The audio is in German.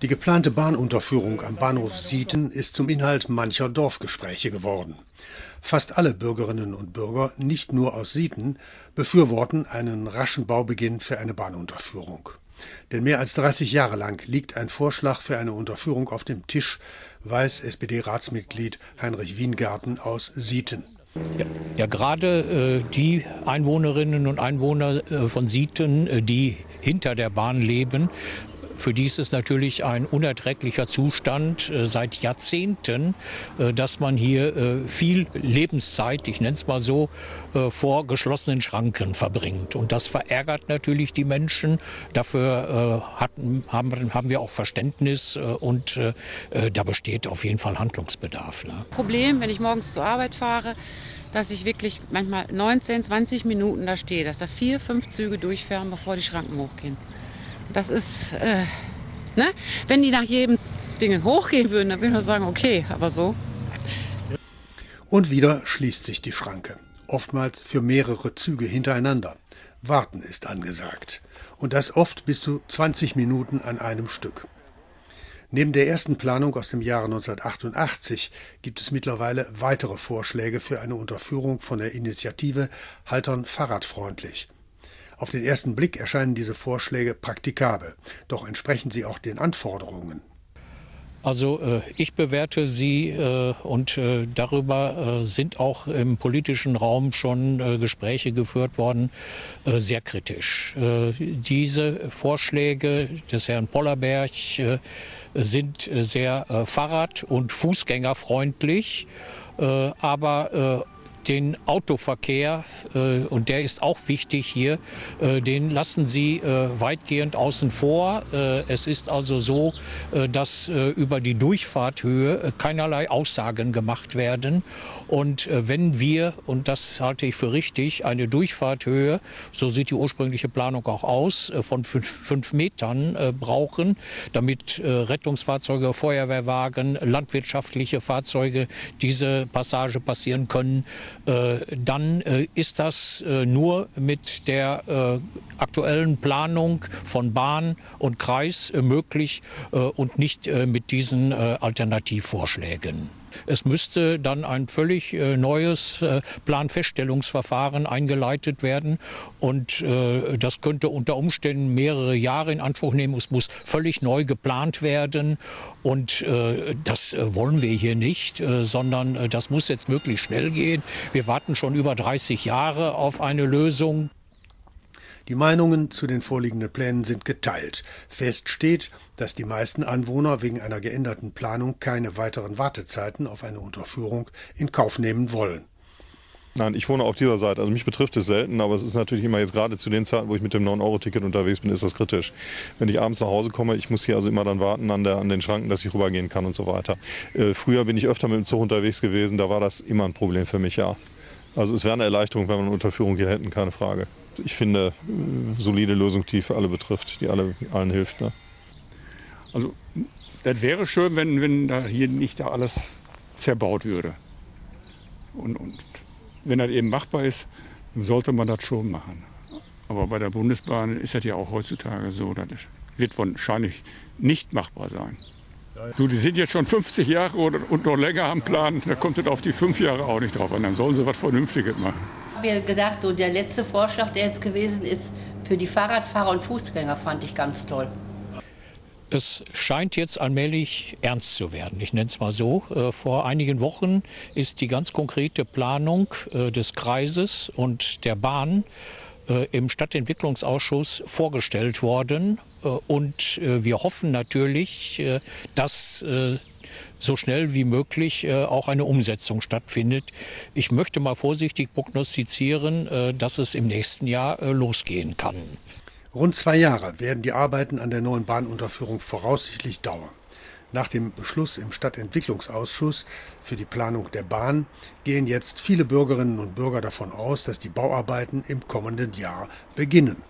Die geplante Bahnunterführung am Bahnhof Sieten ist zum Inhalt mancher Dorfgespräche geworden. Fast alle Bürgerinnen und Bürger, nicht nur aus Sieten, befürworten einen raschen Baubeginn für eine Bahnunterführung. Denn mehr als 30 Jahre lang liegt ein Vorschlag für eine Unterführung auf dem Tisch, weiß SPD-Ratsmitglied Heinrich Wiengarten aus Sieten. Ja, ja gerade äh, die Einwohnerinnen und Einwohner äh, von Sieten, äh, die hinter der Bahn leben, für die ist es natürlich ein unerträglicher Zustand äh, seit Jahrzehnten, äh, dass man hier äh, viel Lebenszeit, ich nenne es mal so, vor geschlossenen Schranken verbringt. Und das verärgert natürlich die Menschen. Dafür haben wir auch Verständnis und da besteht auf jeden Fall Handlungsbedarf. Ne? Problem, wenn ich morgens zur Arbeit fahre, dass ich wirklich manchmal 19, 20 Minuten da stehe, dass da vier, fünf Züge durchfahren, bevor die Schranken hochgehen. Das ist, äh, ne? Wenn die nach jedem Dingen hochgehen würden, dann würde ich nur sagen, okay, aber so. Und wieder schließt sich die Schranke. Oftmals für mehrere Züge hintereinander. Warten ist angesagt. Und das oft bis zu 20 Minuten an einem Stück. Neben der ersten Planung aus dem Jahre 1988 gibt es mittlerweile weitere Vorschläge für eine Unterführung von der Initiative Haltern Fahrradfreundlich. Auf den ersten Blick erscheinen diese Vorschläge praktikabel, doch entsprechen sie auch den Anforderungen. Also äh, ich bewerte sie äh, und äh, darüber sind auch im politischen Raum schon Gespräche geführt worden, sehr kritisch. diese Vorschläge des Herrn Pollerberg sind sehr Fahrrad- und Fußgängerfreundlich, aber den Autoverkehr, äh, und der ist auch wichtig hier, äh, den lassen Sie äh, weitgehend außen vor. Äh, es ist also so, äh, dass über die Durchfahrthöhe keinerlei Aussagen gemacht werden. Und wenn wir, und das halte ich für richtig, eine Durchfahrthöhe, so sieht die ursprüngliche Planung auch aus, von fünf, fünf Metern brauchen, damit Rettungsfahrzeuge, Feuerwehrwagen, landwirtschaftliche Fahrzeuge diese Passage passieren können, dann äh, ist das äh, nur mit der aktuellen Planung von Bahn und Kreis möglich und nicht mit diesen Alternativvorschlägen. Es müsste dann ein völlig äh, neues äh, Planfeststellungsverfahren eingeleitet werden. Und äh, das könnte unter Umständen mehrere Jahre in Anspruch nehmen. Es muss völlig neu geplant werden. Und das wollen wir hier nicht, sondern das muss jetzt möglichst schnell gehen. Wir warten schon über 30 Jahre auf eine Lösung. Die Meinungen zu den vorliegenden Plänen sind geteilt. Fest steht, dass die meisten Anwohner wegen einer geänderten Planung keine weiteren Wartezeiten auf eine Unterführung in Kauf nehmen wollen. Nein, ich wohne auf dieser Seite. Also mich betrifft es selten, aber es ist natürlich immer jetzt gerade zu den Zeiten, wo ich mit dem 9-Euro-Ticket unterwegs bin, ist das kritisch. Wenn ich abends nach Hause komme, ich muss hier also immer dann warten an, der, an den Schranken, dass ich rübergehen kann und so weiter. Äh, früher bin ich öfter mit dem Zug unterwegs gewesen, da war das immer ein Problem für mich, ja. Also es wäre eine Erleichterung, wenn wir eine Unterführung hier hätten, keine Frage ich finde, äh, solide Lösung, die für alle betrifft, die alle, allen hilft. Ne? Also das wäre schön, wenn, wenn da hier nicht da alles zerbaut würde. Und, und wenn das eben machbar ist, sollte man das schon machen. Aber bei der Bundesbahn ist das ja auch heutzutage so, das wird wahrscheinlich nicht machbar sein. Du, die sind jetzt schon 50 Jahre und noch länger am Plan, da kommt es auf die fünf Jahre auch nicht drauf an. Dann sollen sie was Vernünftiges machen habe mir gedacht, so der letzte Vorschlag, der jetzt gewesen ist, für die Fahrradfahrer und Fußgänger fand ich ganz toll. Es scheint jetzt allmählich ernst zu werden. Ich nenne es mal so. Äh, vor einigen Wochen ist die ganz konkrete Planung äh, des Kreises und der Bahn im Stadtentwicklungsausschuss vorgestellt worden. Und wir hoffen natürlich, dass so schnell wie möglich äh, auch eine Umsetzung stattfindet. Ich möchte mal vorsichtig prognostizieren, äh, dass es im nächsten Jahr äh, losgehen kann. Rund zwei Jahre werden die Arbeiten an der neuen Bahnunterführung voraussichtlich dauern. Nach dem Beschluss im Stadtentwicklungsausschuss für die Planung der Bahn gehen jetzt viele Bürgerinnen und Bürger davon aus, dass die Bauarbeiten im kommenden Jahr beginnen.